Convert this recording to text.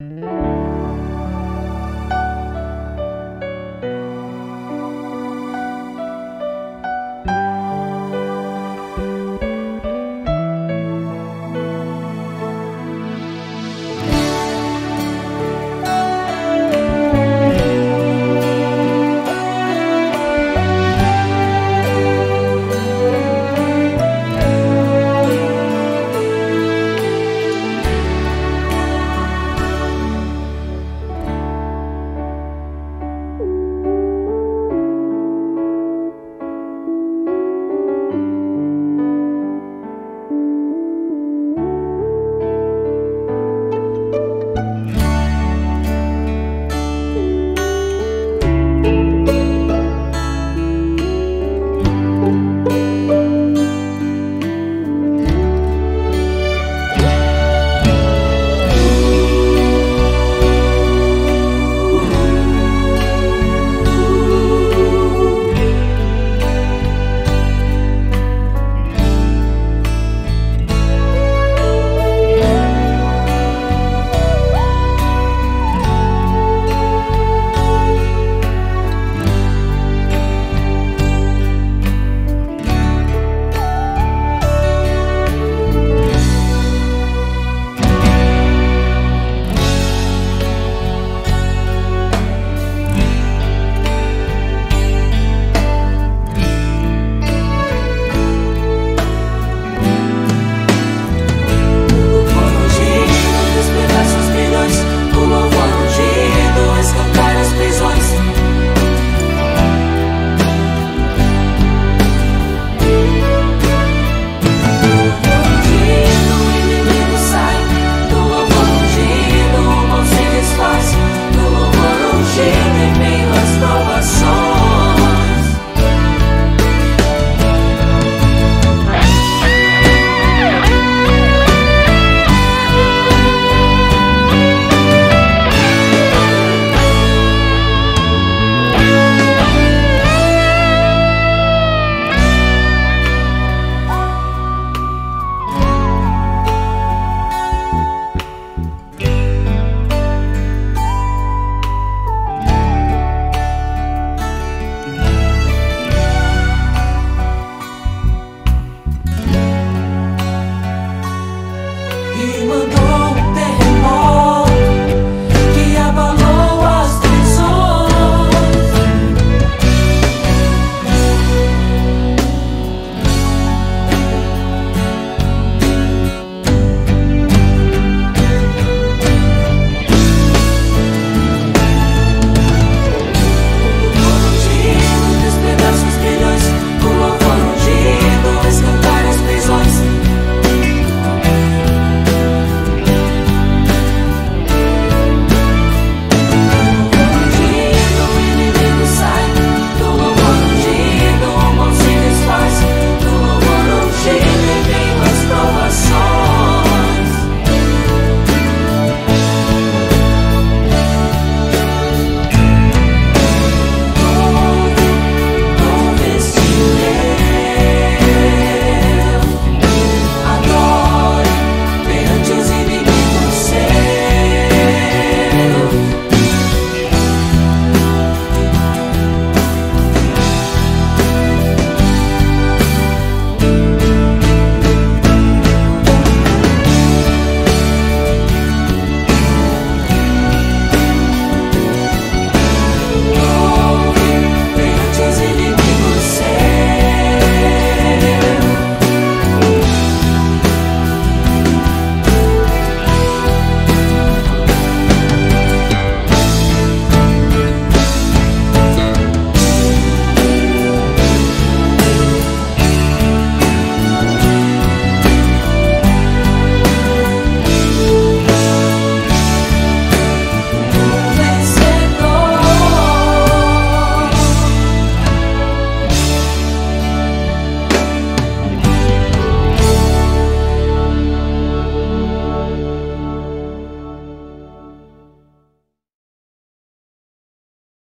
Música 你们